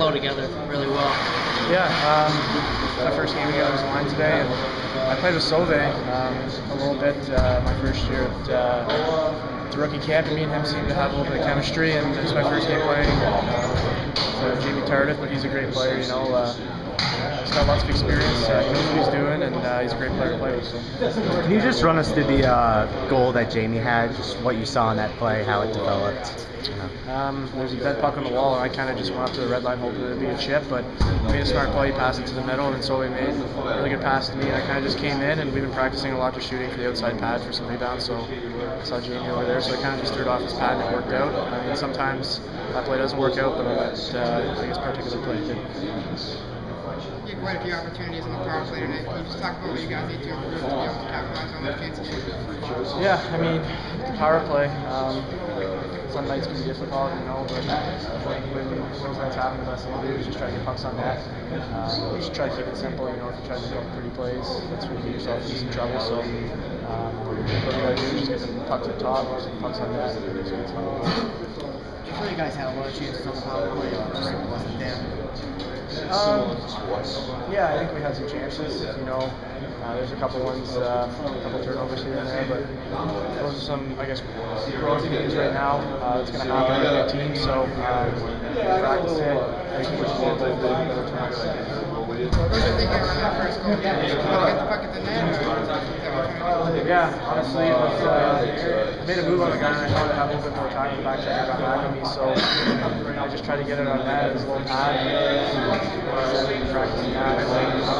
flow together really well. Yeah, um, my first game together was line today, and I played with Sauve um, a little bit uh, my first year at uh, the rookie camp, and me and him seemed to have a little bit of chemistry, and it's my first game playing uh, for Jamie Tardif, but he's a great player, you know. Uh, he's got lots of experience, uh, he knows what he's doing, and uh, he's a great player to play with. So. Can you just run us through the uh, goal that Jamie had, just what you saw in that play, how it developed? Um, there's a dead puck on the wall, and I kind of just went up to the red line hoping it would be a chip, but made a smart play, passed it to the middle, and so we made a really good pass to me, and I kind of just came in, and we've been practicing a lot for shooting for the outside pad for some rebounds, so I saw Jamie over there, so I kind of just threw it off his pad, and it worked out. I mean, sometimes that play doesn't work out, but on that, uh, I guess, particular play it did. Had quite a few opportunities on the power play tonight. Can you just talk about what you guys need to improve to be able to capitalize on those chances? Yeah, I mean, the power play. Um, some nights can be difficult, you know, but when those nights happen, to do is just try to get pucks on net. Um, just try to keep it simple, you know, if you try to make pretty plays, that's when you get yourself in some trouble. So, um, what you gotta do is just get the puck to the top, get pucks on net, and it's good fun. I feel you guys had a lot of chances on the power play. Just wasn't there. Um, yeah, I think we had some chances. You know, uh, there's a couple ones, uh, a couple turnovers here and there, but those are some, I guess, growth games right now. Uh, it's going to happen in the team, so um, practice it. I think with the turnovers. What was your thinking around that first goal? You to get the puck at the net, that to? Yeah, honestly, it was, uh, I made a move on the guy and I thought I'd have a little bit more time. The back checker got back on me, so I just tried to get it on net. It was a pad. And, uh, practicing that.